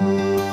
Música